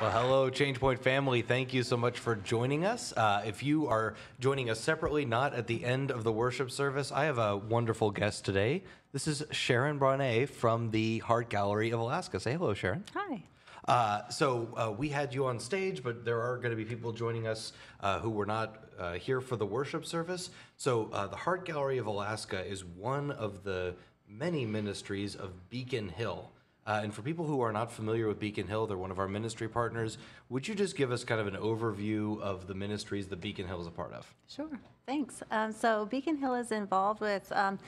Well, hello, ChangePoint family. Thank you so much for joining us. Uh, if you are joining us separately, not at the end of the worship service, I have a wonderful guest today. This is Sharon Brunet from the Heart Gallery of Alaska. Say hello, Sharon. Hi. Uh, so uh, we had you on stage, but there are going to be people joining us uh, who were not uh, here for the worship service. So uh, the Heart Gallery of Alaska is one of the many ministries of Beacon Hill. Uh, and for people who are not familiar with Beacon Hill, they're one of our ministry partners. Would you just give us kind of an overview of the ministries that Beacon Hill is a part of? Sure. Thanks. Um, so Beacon Hill is involved with um,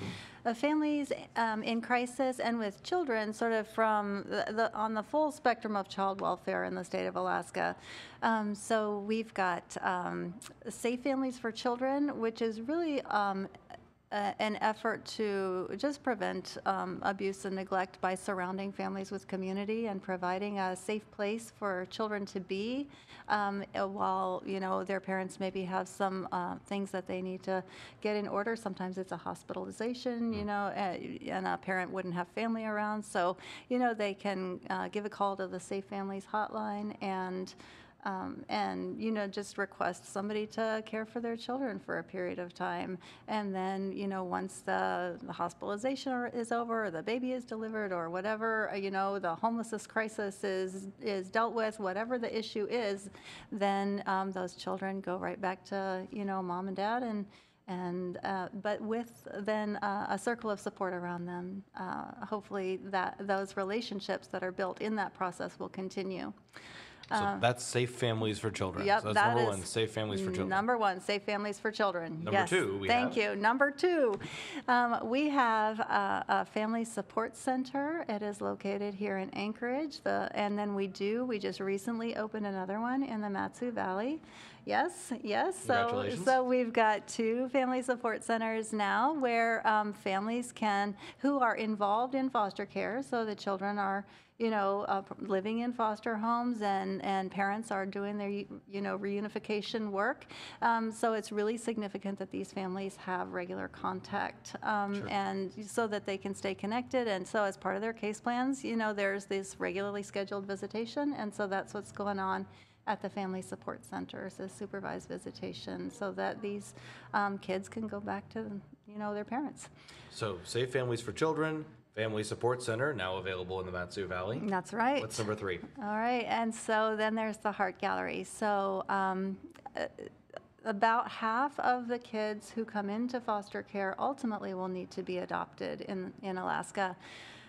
uh, families um, in crisis and with children, sort of from the, the, on the full spectrum of child welfare in the state of Alaska. Um, so we've got um, Safe Families for Children, which is really um, uh, an effort to just prevent um, abuse and neglect by surrounding families with community and providing a safe place for children to be um, uh, while you know their parents maybe have some uh, things that they need to get in order. Sometimes it's a hospitalization you know uh, and a parent wouldn't have family around. So you know they can uh, give a call to the safe families hotline and um, and you know just request somebody to care for their children for a period of time. And then you know once the, the hospitalization is over or the baby is delivered or whatever uh, you know the homelessness crisis is is dealt with whatever the issue is then um, those children go right back to you know mom and dad and and uh, but with then uh, a circle of support around them uh, hopefully that those relationships that are built in that process will continue So that's Safe Families for Children. Uh, Yep, so that's that number is one, Safe Families for Children. Number one, Safe Families for Children. Number Yes, two, we Thank have? you. Number two, um, we have a, a Family Support Center. It is located here in Anchorage. The, and then we do, we just recently opened another one in the Matsu Valley. Yes, yes. So, so we've got two family support centers now where um, families can, who are involved in foster care, so the children are, you know, uh, living in foster homes and, and parents are doing their, you you know, reunification work. Um, so it's really significant that these families have regular contact um, and so that they can stay connected. And so as part of their case plans, you know, there's this regularly scheduled visitation. And so that's what's going on at the Family Support Centers so supervised visitation, so that these um, kids can go back to, you know, their parents. So Safe Families for Children, Family Support Center, now available in the Matsu Valley. That's right. What's number three? All right, and so then there's the Heart Gallery. So um, uh, about half of the kids who come into foster care ultimately will need to be adopted in, in Alaska.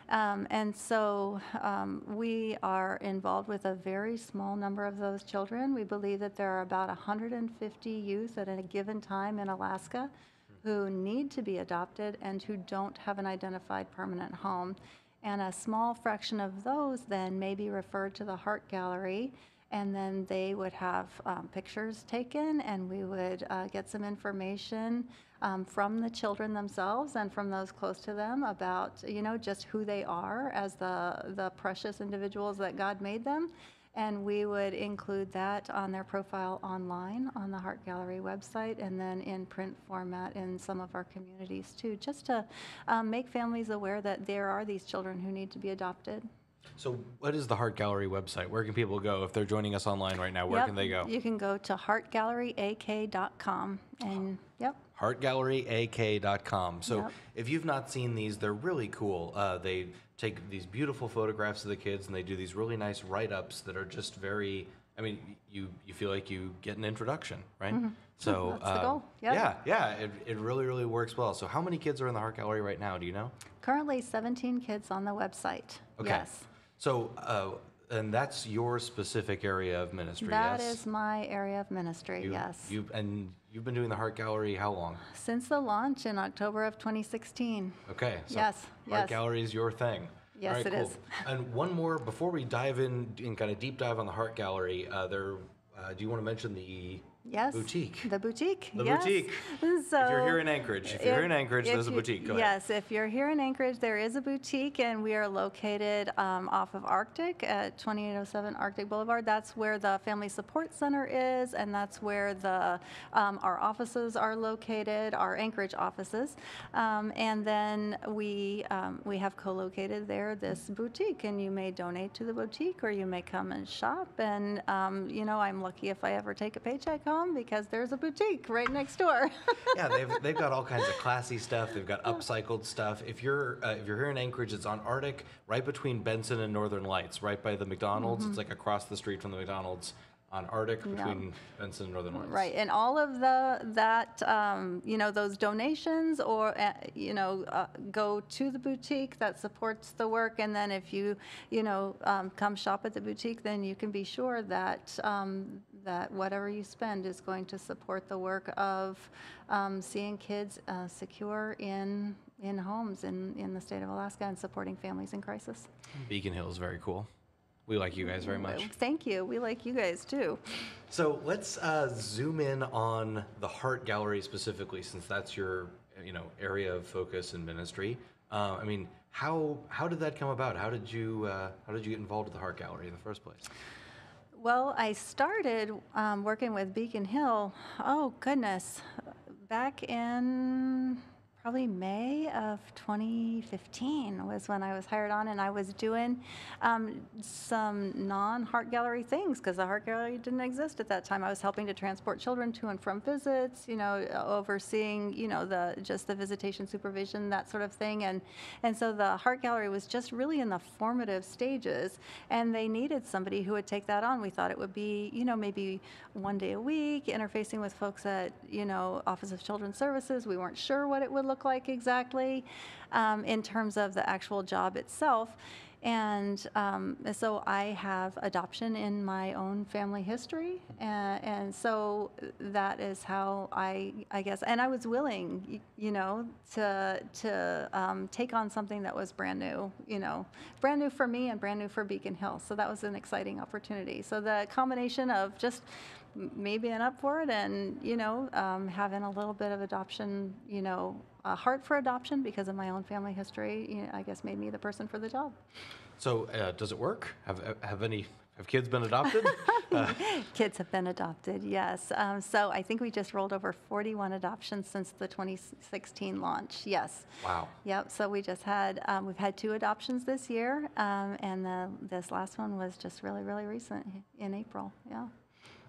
Um, and so um, we are involved with a very small number of those children. We believe that there are about 150 youth at a given time in Alaska who need to be adopted and who don't have an identified permanent home. And a small fraction of those then may be referred to the Heart Gallery, and then they would have um, pictures taken, and we would uh, get some information um, from the children themselves and from those close to them about, you know, just who they are as the, the precious individuals that God made them. And we would include that on their profile online on the Heart Gallery website and then in print format in some of our communities too, just to um, make families aware that there are these children who need to be adopted. So what is the Heart Gallery website? Where can people go if they're joining us online right now? Where Yep, can they go? You can go to heartgalleryak.com and, heartgalleryak.com. So Yep. if you've not seen these, they're really cool. Uh, they take these beautiful photographs of the kids and they do these really nice write-ups that are just very. I mean, you you feel like you get an introduction, right? So Mm-hmm. Um, goal. Yep. yeah, yeah, it, it really really works well. So how many kids are in the Heart Gallery right now? Do you know? currently 17 kids on the website. Okay. Yes. So uh, and that's your specific area of ministry. That yes. is my area of ministry, You- yes. You and you've been doing the Heart Gallery how long? Since the launch in October of 2016. Okay. So Yes, Heart yes. gallery is your thing. Yes, All right, it cool. is. And one more before we dive in and kind of deep dive on the Heart Gallery. Uh, there, uh, do you want to mention the Yes. Boutique. The boutique. The yes. boutique. So if you're here in Anchorage, if you're here in Anchorage, there's a boutique. Go ahead. Yes, if you're here in Anchorage, there is a boutique, and we are located um, off of Arctic at 2807 Arctic Boulevard. That's where the Family Support Center is, and that's where the um, our offices are located, our Anchorage offices. Um, and then we um, we have co-located there this boutique, and you may donate to the boutique, or you may come and shop. And um, you know, I'm lucky if I ever take a paycheck home because there's a boutique right next door. yeah, they've, they've got all kinds of classy stuff. They've got upcycled stuff. If you're uh, if you're here in Anchorage, it's on Arctic, right between Benson and Northern Lights, right by the McDonald's. It's like across the street from the McDonald's on Arctic between Benson and Northern Lights. Right, and all of the, that, um, you know, those donations or, uh, you know, uh, go to the boutique that supports the work. And then if you, you know, um, come shop at the boutique, then you can be sure that, um, that whatever you spend is going to support the work of um, seeing kids uh, secure in, in homes in, in the state of Alaska and supporting families in crisis. Beacon Hill is very cool. We like you guys very much. Thank you. We like you guys too. So let's uh, zoom in on the Heart Gallery specifically, since that's your you know area of focus and ministry. Uh, I mean, how how did that come about? How did you uh, how did you get involved with the Heart Gallery in the first place? Well, I started um, working with Beacon Hill, oh goodness, back in probably May of 2015 was when I was hired on, and I was doing um, some non Heart Gallery things because the Heart Gallery didn't exist at that time. I was helping to transport children to and from visits, you know, overseeing, you know, the just the visitation supervision, that sort of thing, and and so the Heart Gallery was just really in the formative stages, and they needed somebody who would take that on. We thought it would be, you know, maybe one day a week, interfacing with folks at, you know, Office of Children's Services. We weren't sure what it would look like exactly um, in terms of the actual job itself. And um, so I have adoption in my own family history. And, and so that is how I, I guess, and I was willing, you know, to, to um, take on something that was brand new, you know, brand new for me and brand new for Beacon Hill. So that was an exciting opportunity. So the combination of just m- me being up for it and, you know, um, having a little bit of adoption, you know, a heart for adoption because of my own family history, you know, I guess made me the person for the job. So uh, does it work? Have have any have kids been adopted? Uh, Kids have been adopted, yes. Um, so I think we just rolled over 41 adoptions since the 2016 launch, yes. wow. Yep, so we just had, um, we've had two adoptions this year, um, and the, this last one was just really, really recent in April, yeah.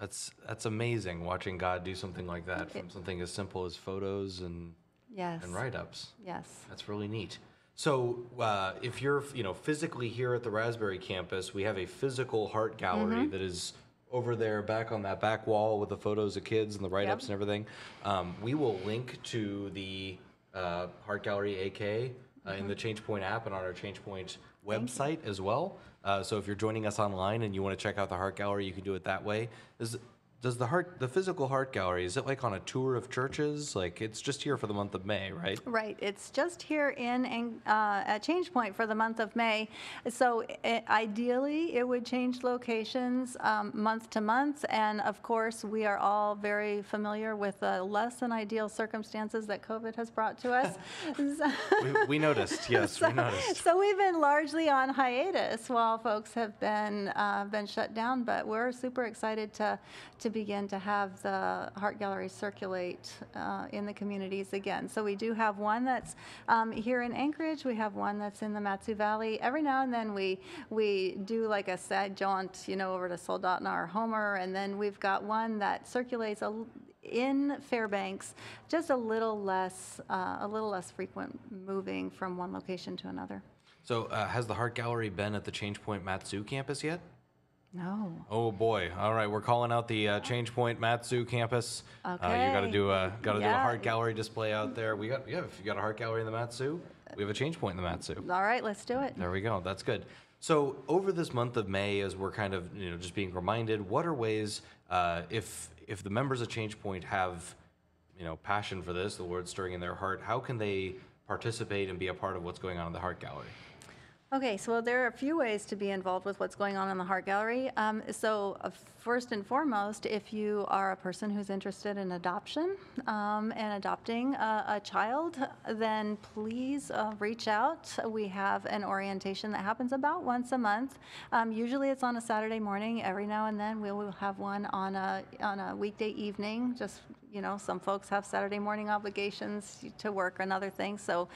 That's that's amazing watching God do something like that from something as simple as photos and Yes. and write-ups. Yes. That's really neat. So, uh, if you're, you know, physically here at the Raspberry campus, we have a physical heart gallery Mm-hmm. that is over there, back on that back wall with the photos of kids and the write-ups Yep. and everything. Um, we will link to the uh, Heart Gallery AK uh, Mm-hmm. in the ChangePoint app and on our ChangePoint website as well. Uh, so, if you're joining us online and you want to check out the Heart Gallery, you can do it that way. Is, does the heart, the physical heart gallery, is it like on a tour of churches? Like it's just here for the month of May, right? Right, it's just here in, uh, at Change Point for the month of May. So i- ideally, it would change locations um, month to month. And of course, we are all very familiar with the less than ideal circumstances that COVID has brought to us. we, we noticed, yes, we noticed. So we've been largely on hiatus while folks have been, uh, been shut down, but we're super excited to, to begin to have the Heart Gallery circulate uh, in the communities again. So we do have one that's um, here in Anchorage, we have one that's in the Matsu Valley. Every now and then we, we do like a side jaunt, you know, over to Soldotna or Homer, and then we've got one that circulates a, in Fairbanks, just a little less, uh, a little less frequent moving from one location to another. So, uh, has the Heart Gallery been at the ChangePoint Matsu campus yet? No. Oh boy! All right, we're calling out the uh, ChangePoint Matsu campus. Uh, you got to do a got to do a Heart Gallery display out there. We got yeah. If you got a Heart Gallery in the Matsu, we have a Change Point in the Matsu. All right, let's do it. There we go. That's good. So over this month of May, as we're kind of you know just being reminded, what are ways uh, if if the members of Change Point have you know passion for this, the Lord stirring in their heart, how can they participate and be a part of what's going on in the Heart Gallery? Okay, so there are a few ways to be involved with what's going on in the Heart Gallery. Um, so, uh, first and foremost, if you are a person who's interested in adoption um, and adopting a, a child, then please uh, reach out. We have an orientation that happens about once a month. Um, usually, it's on a Saturday morning. Every now and then, we will have one on a on a weekday evening. Just you know, some folks have Saturday morning obligations to work and other things. So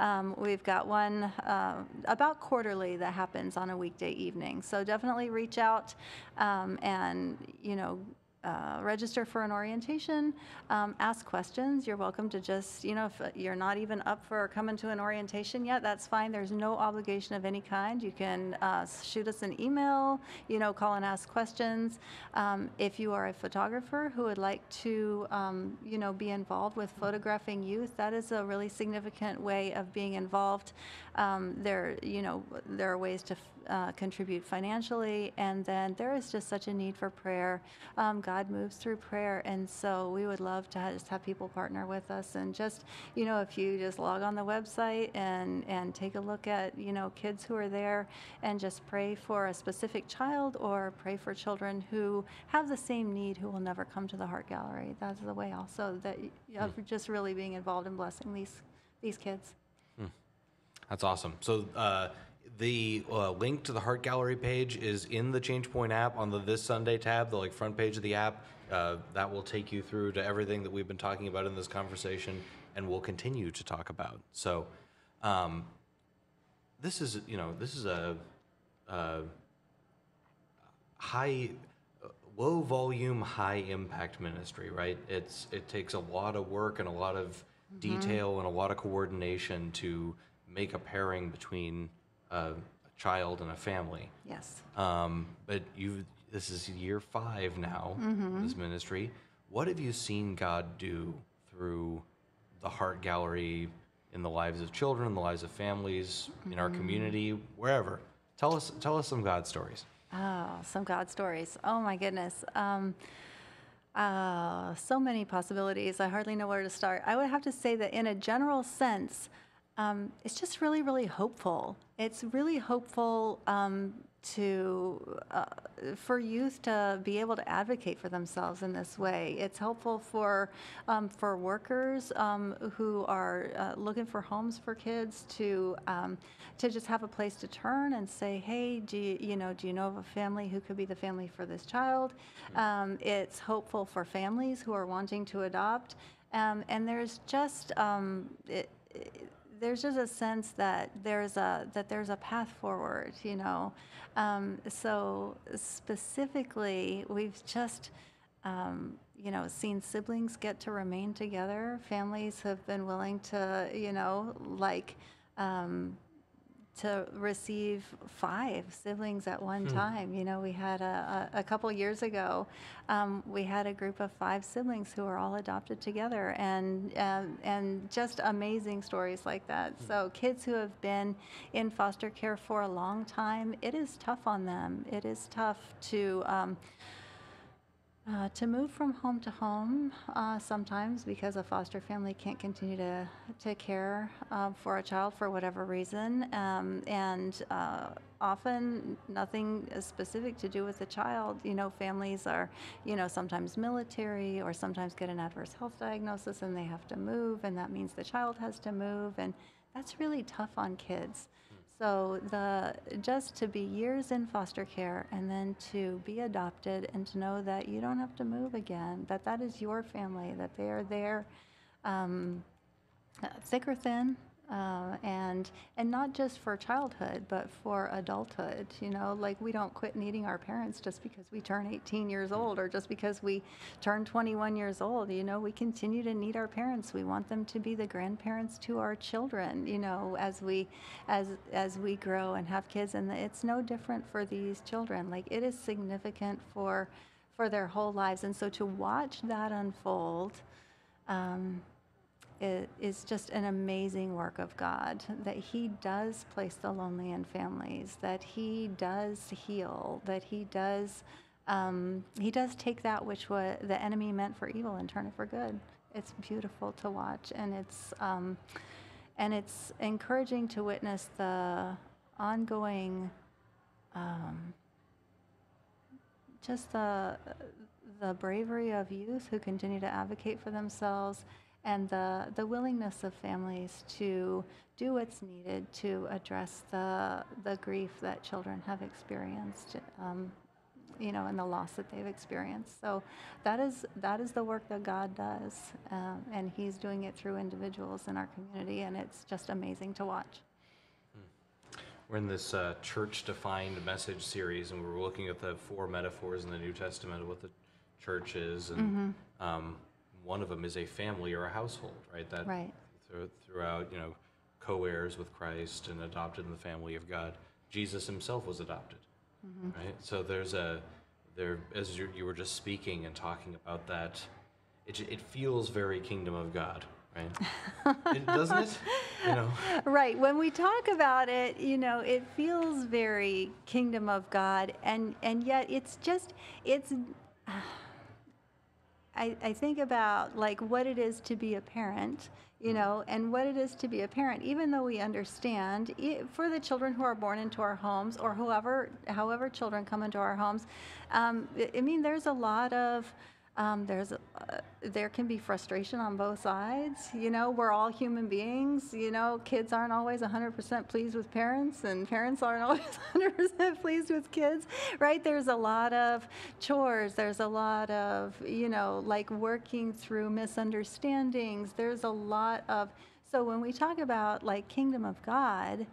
um, we've got one uh, about quarterly that happens on a weekday evening. So definitely reach out um, and, you know, uh, register for an orientation, um, ask questions. You're welcome to just, you know, if you're not even up for coming to an orientation yet, that's fine. There's no obligation of any kind. You can uh, shoot us an email, you know, call and ask questions. Um, if you are a photographer who would like to, um, you know, be involved with photographing youth, that is a really significant way of being involved. Um, there, you know, there are ways to uh, contribute financially, and then there is just such a need for prayer. Um, God moves through prayer, and so we would love to ha- just have people partner with us. And just, you know, if you just log on the website and and take a look at, you know, kids who are there, and just pray for a specific child or pray for children who have the same need who will never come to the Heart Gallery. That's the way also that of just really being involved in blessing these these kids. That's awesome. So uh, the uh, link to the Heart Gallery page is in the ChangePoint app on the This Sunday tab, the like front page of the app. Uh, that will take you through to everything that we've been talking about in this conversation, and we'll continue to talk about. So, um, this is you know this is a, a high low volume high impact ministry right it's it takes a lot of work and a lot of detail and a lot of coordination to make a pairing between a, a child and a family Yes. um, but you this is year five now this ministry what have you seen god do through the heart gallery in the lives of children in the lives of families in our community wherever tell us tell us some god stories Oh, some God stories. Oh my goodness. Um, uh, so many possibilities. I hardly know where to start. I would have to say that in a general sense, um, it's just really, really hopeful. It's really hopeful um, to uh, for youth to be able to advocate for themselves in this way. It's helpful for um, for workers um, who are uh, looking for homes for kids to um, to just have a place to turn and say, hey, do you, you know do you know of a family who could be the family for this child? Um, it's hopeful for families who are wanting to adopt, um, and there's just um, it, it- there's just a sense that there's a that there's a path forward, you know. Um, so specifically, we've just um, you know seen siblings get to remain together. Families have been willing to you know like. Um, to receive five siblings at one time. You know, we had a, a, a couple years ago, um, we had a group of five siblings who were all adopted together, and um, and just amazing stories like that. So kids who have been in foster care for a long time, it is tough on them. It is tough to. Um, uh, to move from home to home uh, sometimes because a foster family can't continue to, to care uh, for a child for whatever reason. Um, and uh, often nothing is specific to do with the child. You know, families are, you know, sometimes military or sometimes get an adverse health diagnosis and they have to move, and that means the child has to move. And that's really tough on kids. So the just to be years in foster care and then to be adopted and to know that you don't have to move again, that that is your family, that they are there, um, thick or thin, uh, and and not just for childhood, but for adulthood. You know, like we don't quit needing our parents just because we turn 18 years old or just because we turn 21 years old. You know, we continue to need our parents. We want them to be the grandparents to our children. You know, as we as as we grow and have kids, and it's no different for these children. Like it is significant for for their whole lives, and so to watch that unfold. Um, is just an amazing work of God that He does place the lonely in families, that He does heal, that He does um, He does take that which the enemy meant for evil and turn it for good. It's beautiful to watch, and it's um, and it's encouraging to witness the ongoing, um, just the, the bravery of youth who continue to advocate for themselves and the, the willingness of families to do what's needed to address the, the grief that children have experienced, um, you know, and the loss that they've experienced. So that is, that is the work that God does, um, and He's doing it through individuals in our community, and it's just amazing to watch. We're in this uh, church-defined message series, and we're looking at the four metaphors in the New Testament of what the church is, and um, one of them is a family or a household, right? That Right. thro- throughout, you know, co-heirs with Christ and adopted in the family of God. Jesus Himself was adopted, mm-hmm. right? So there's a there as you, you were just speaking and talking about that, it it feels very kingdom of God, right? it, doesn't it? You know. Right. When we talk about it, you know, it feels very kingdom of God, and and yet it's just it's. I, I think about like what it is to be a parent, you know, and what it is to be a parent, even though we understand for the children who are born into our homes or whoever, however children come into our homes, um, I mean, there's a lot of, um, there's, uh, there can be frustration on both sides. You know, we're all human beings. You know, kids aren't always 100% pleased with parents, and parents aren't always 100% pleased with kids, right? There's a lot of chores. There's a lot of, you know, like working through misunderstandings. There's a lot of, so when we talk about like kingdom of God,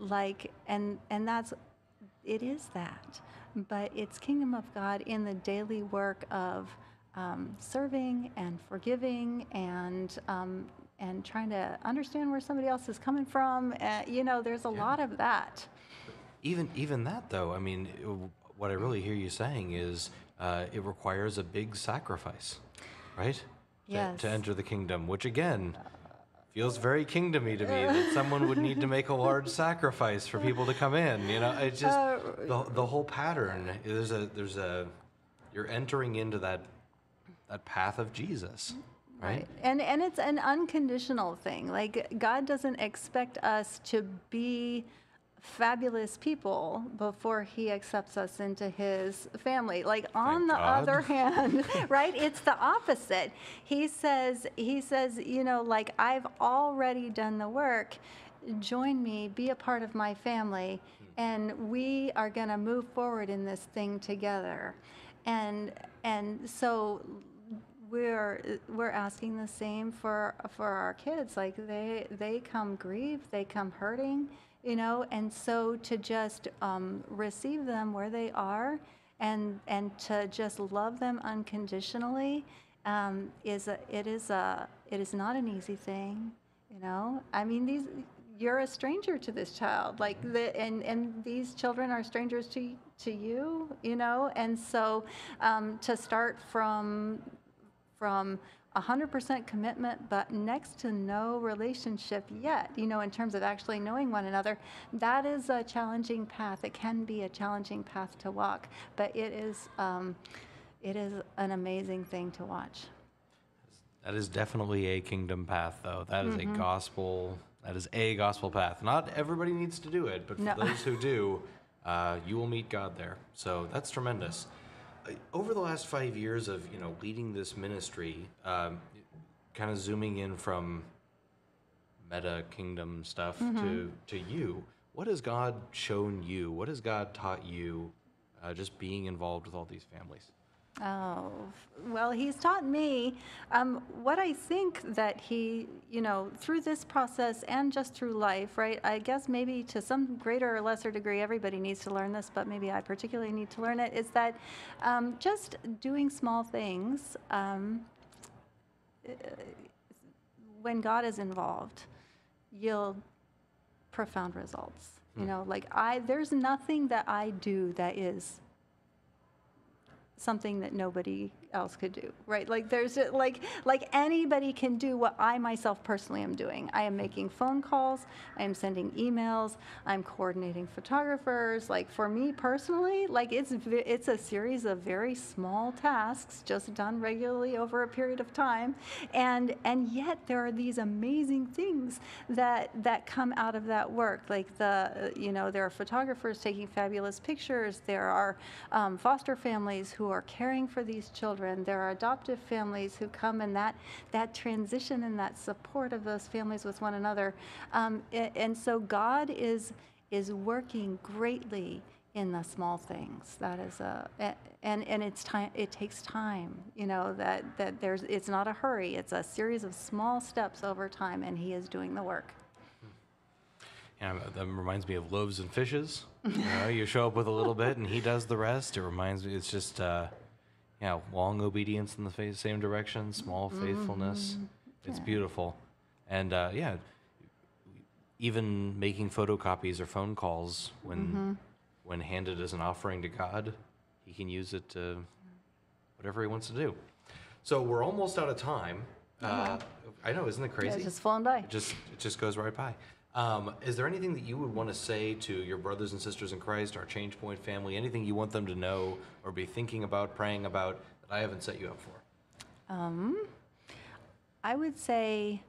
like, and, and that's, it is that but it's kingdom of god in the daily work of um, serving and forgiving and um, and trying to understand where somebody else is coming from uh, you know there's a lot of that Even even that though, I mean, what I really hear you saying is uh, it requires a big sacrifice, right? Yes. To enter the kingdom, which again feels very kingdomy to me that someone would need to make a large sacrifice for people to come in. You know, it's just Uh, the the whole pattern. There's a there's a you're entering into that that path of Jesus, right? and and it's an unconditional thing like god doesn't expect us to be fabulous people before he accepts us into his family. Like on Thank the God. other hand right it's the opposite. He says he says you know like i've already done the work. Join me be a part of my family hmm. and we are going to move forward in this thing together. And and so we're we're asking the same for for our kids. Like they they come grieved they come hurting you know and so to just um, receive them where they are and and to just love them unconditionally um, is a, it is a it is not an easy thing you know? I mean these you're a stranger to this child like the and and these children are strangers to to you you know? And so um, to start from from 100% commitment, but next to no relationship yet, you know, in terms of actually knowing one another, that is a challenging path. It can be a challenging path to walk, but it is, um, it is an amazing thing to watch. That is definitely a kingdom path, though. That is Mm-hmm. a gospel. That is a gospel path. Not everybody needs to do it, but for No. those who do, uh, you will meet God there. So that's tremendous. Over the last five years of you know leading this ministry, um, kind of zooming in from meta kingdom stuff Mm-hmm. to to you, what has God shown you? What has God taught you? Uh, just being involved with all these families. Oh, well, he's taught me um, what I think that he, you know, through this process and just through life, right? I guess maybe to some greater or lesser degree, everybody needs to learn this, but maybe I particularly need to learn it, is that um, just doing small things, um, when God is involved, yield profound results. You know, like I, there's nothing that I do that is something that nobody else could do, right? Like there's a- like like anybody can do what I myself personally am doing. I am making phone calls, I am sending emails, I'm coordinating photographers. Like for me personally, like it's it's a series of very small tasks just done regularly over a period of time, and and yet there are these amazing things that that come out of that work. Like the you know there are photographers taking fabulous pictures. There are um, foster families who are caring for these children. And there are adoptive families who come and that that transition and that support of those families with one another. Um, and so God is is working greatly in the small things. That is a a- and and it's time. It takes time. You know that that there's it's not a hurry. It's a series of small steps over time, and He is doing the work. Yeah, that reminds me of loaves and fishes. You know, you show up with a little bit and he does the rest. It reminds me, it's just, uh, yeah, long obedience in the same direction, small faithfulness. It's beautiful. And uh, yeah, even making photocopies or phone calls when when handed as an offering to God, he can use it to whatever he wants to do. So we're almost out of time. Uh, I know, isn't it crazy? It's just flown by. It just it just goes right by. Um, is there anything that you would want to say to your brothers and sisters in Christ, our Change Point family? Anything you want them to know or be thinking about, praying about that I haven't set you up for? I would say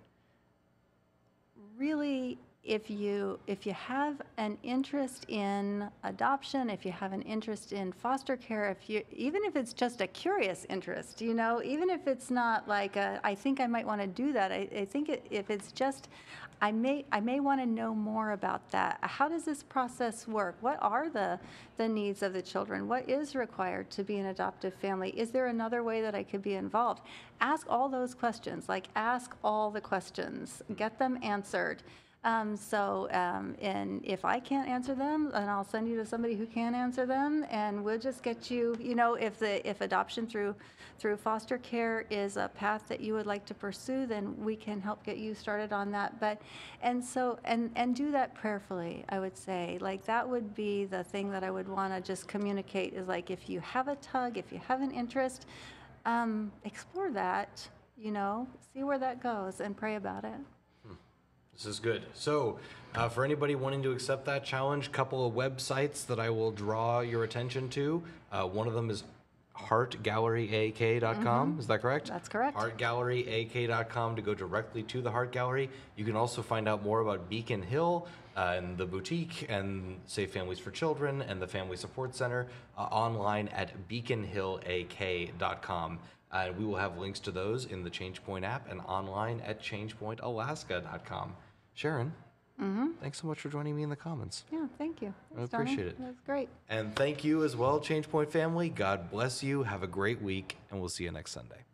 really if you if you have an interest in adoption if you have an interest in foster care if you even if it's just a curious interest you know even if it's not like a, i think i might want to do that i, I think it, if it's just i may i may want to know more about that. How does this process work? What are the the needs of the children? What is required to be an adoptive family? Is there another way that i could be involved? Ask all those questions like ask all the questions. Mm-hmm. Get them answered um, so, um, and if I can't answer them, then I'll send you to somebody who can answer them, and we'll just get you. You know, if the if adoption through through foster care is a path that you would like to pursue, then we can help get you started on that. But, and so, and and do that prayerfully. I would say, like that would be the thing that I would want to just communicate is like if you have a tug, if you have an interest, um, explore that. You know, see where that goes, and pray about it. This is good. So, uh, for anybody wanting to accept that challenge, couple of websites that I will draw your attention to. Uh, one of them is heartgalleryak.com. Is that correct? That's correct. Heartgalleryak.com to go directly to the Heart Gallery. You can also find out more about Beacon Hill uh, and the boutique and Safe Families for Children and the Family Support Center uh, online at beaconhillak.com. Uh, and we will have links to those in the ChangePoint app and online at changepointalaska.com. Sharon, thanks so much for joining me in the Commons. Yeah, thank you. I Thanks, Donnie. appreciate it. That's great. And thank you as well, ChangePoint family. God bless you. Have a great week, and we'll see you next Sunday.